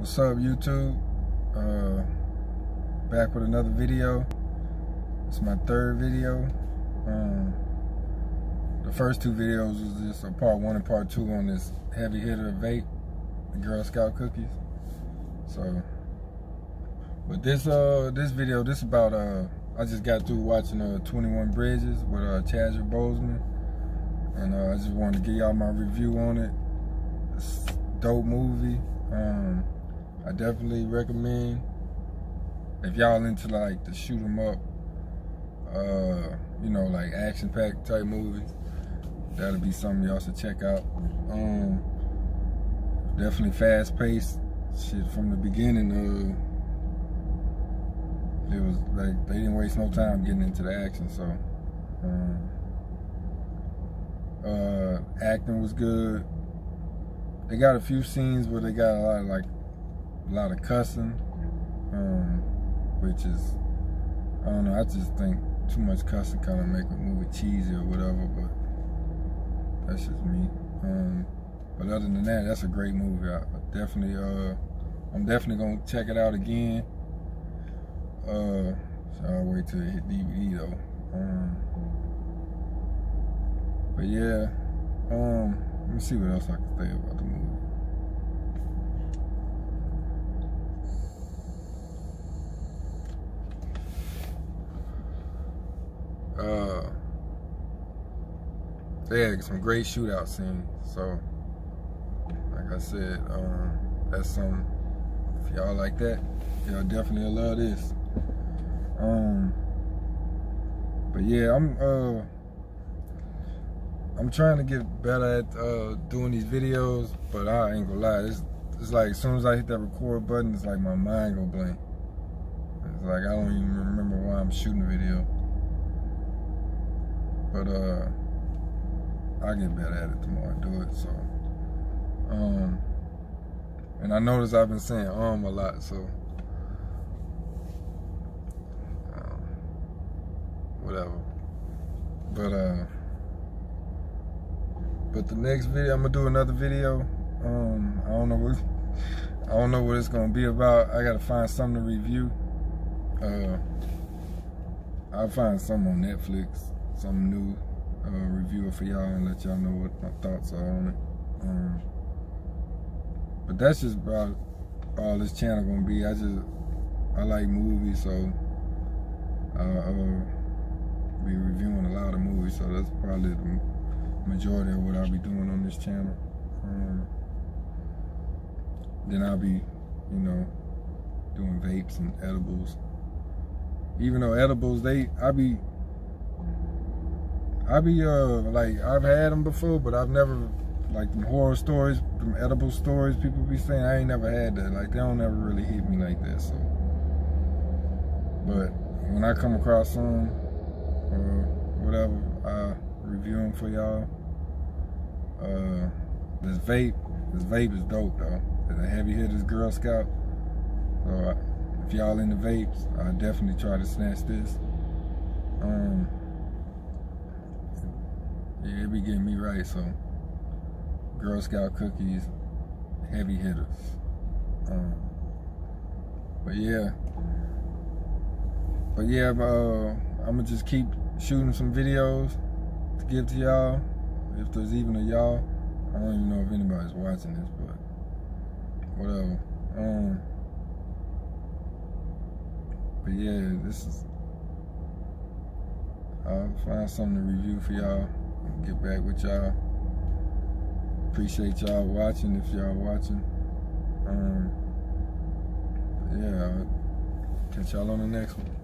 What's up, YouTube? Uh, back with another video. It's my third video. Um, the first two videos was just a part one and part two on this heavy hitter vape, the Girl Scout cookies. So, but this uh this video, this about uh I just got through watching uh 21 Bridges with uh Chadwick Boseman, and uh, I just wanted to give y'all my review on it. It's dope movie. Um, I definitely recommend if y'all into like the shoot 'em up, uh, you know, like action packed type movies. That'll be something y'all should check out. Um, definitely fast paced. Shit from the beginning. Uh, it was like they didn't waste no time getting into the action. So, um, uh, acting was good. They got a few scenes where they got a lot of like a lot of cussing, um, which is, I don't know, I just think too much cussing kind of make a movie cheesy or whatever, but that's just me. Um, but other than that, that's a great movie. I, definitely, uh, I'm definitely gonna check it out again. Uh, so I'll wait till it hit DVD though. Um, but yeah, um, let me see what else I can say about the movie. Uh, they had some great shootout scenes. So, like I said, um, that's some. If y'all like that, y'all definitely love this. Um, but yeah, I'm uh, I'm trying to get better at uh, doing these videos, but I ain't gonna lie, it's, it's like as soon as I hit that record button, it's like my mind go blank. It's like I don't even remember why I'm shooting the video. But uh I get better at it more I do it. So um and I notice I've been saying um a lot, so um, whatever. But uh but the next video I'm gonna do another video. Um I don't know what I don't know what it's gonna be about. I gotta find something to review. Uh I'll find something on Netflix something new uh, reviewer for y'all and let y'all know what my thoughts are on it. Um, but that's just about all this channel gonna be. I just I like movies, so I uh, be reviewing a lot of movies. So that's probably the majority of what I'll be doing on this channel. Um, then I'll be, you know, doing vapes and edibles. Even though edibles, they I be I be uh like I've had them before, but I've never like them horror stories, them edible stories. People be saying I ain't never had that. Like they don't ever really hit me like that. So, but when I come across some or whatever, I review them for y'all. Uh, this vape, this vape is dope though. It's a heavy hitters Girl Scout. So I, if y'all into vapes, I definitely try to snatch this. Um, it be getting me right, so Girl Scout cookies, heavy hitters. Um, but yeah. But yeah, uh, I'm gonna just keep shooting some videos to give to y'all. If there's even a y'all. I don't even know if anybody's watching this, but whatever. Um, but yeah, this is I'll find something to review for y'all get back with y'all. Appreciate y'all watching if y'all watching. Um, yeah, catch y'all on the next one.